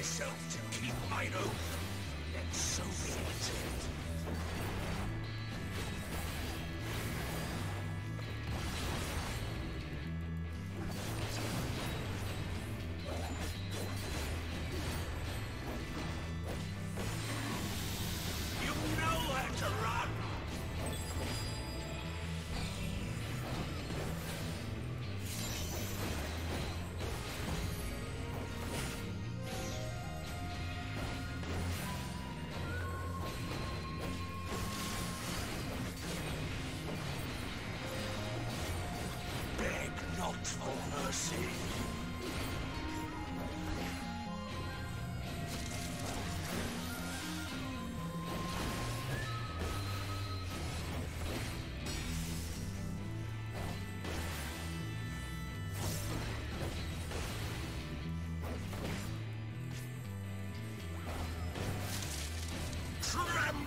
myself to keep mine oath, then so be it.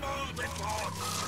Tremble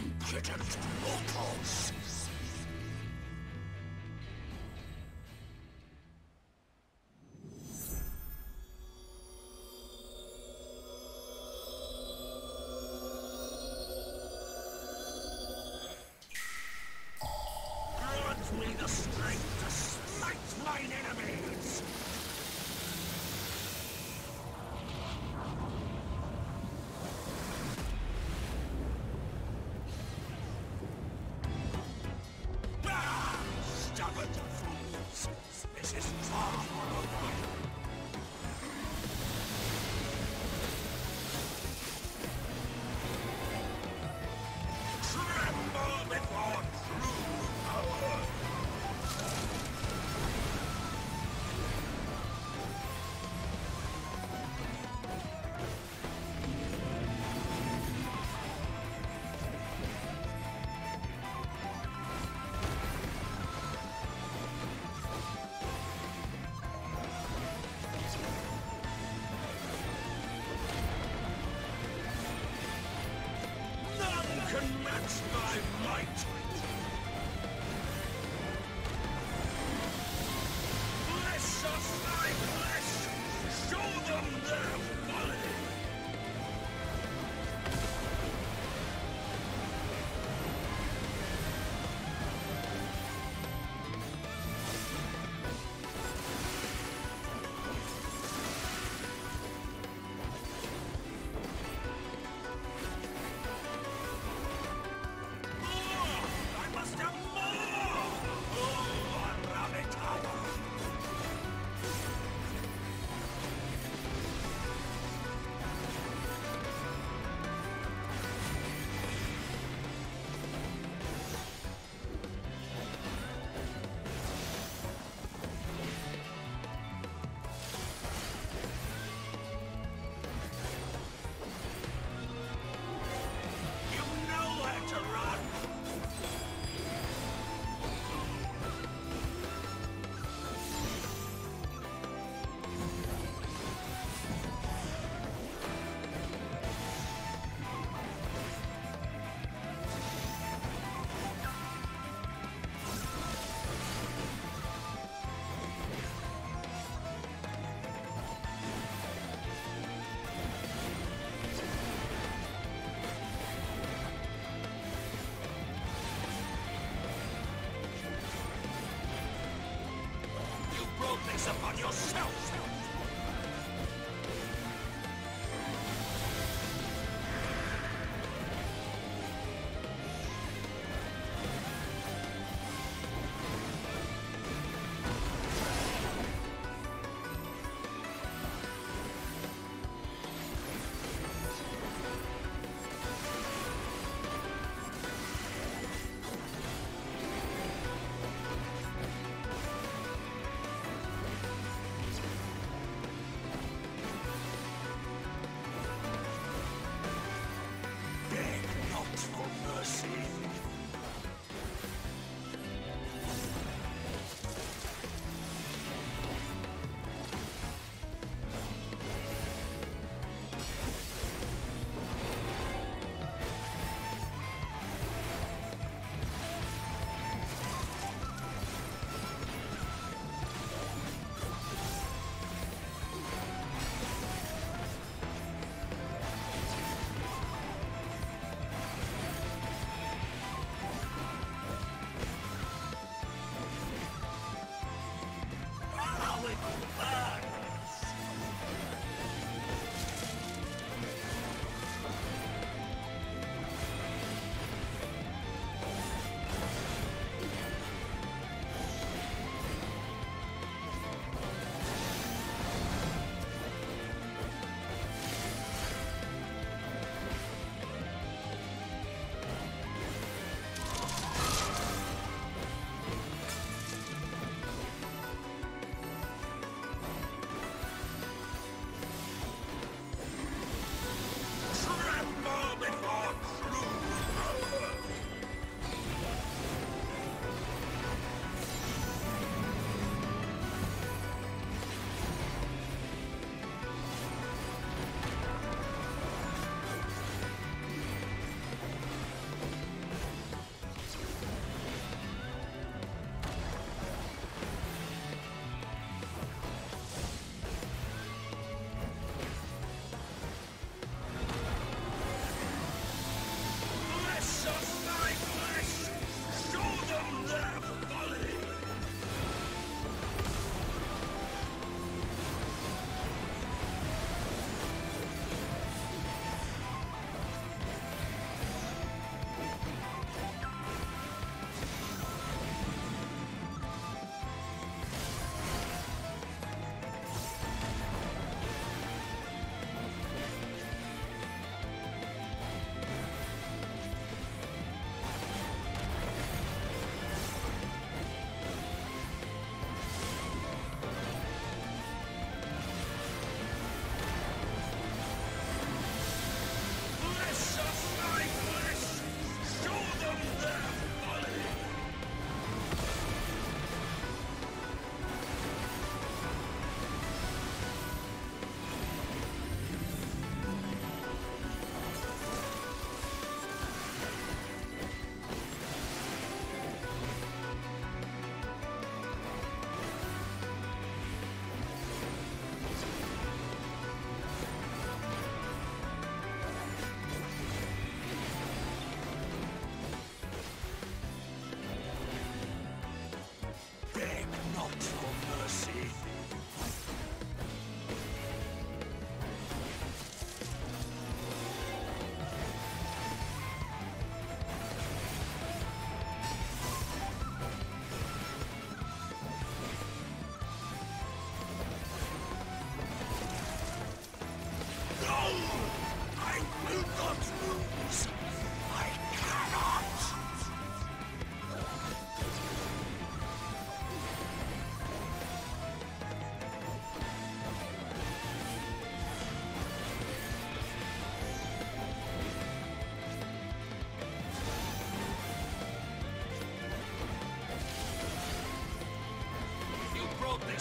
Impudent mortals! Grant me the strength to smite mine enemies!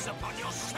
Upon yourself!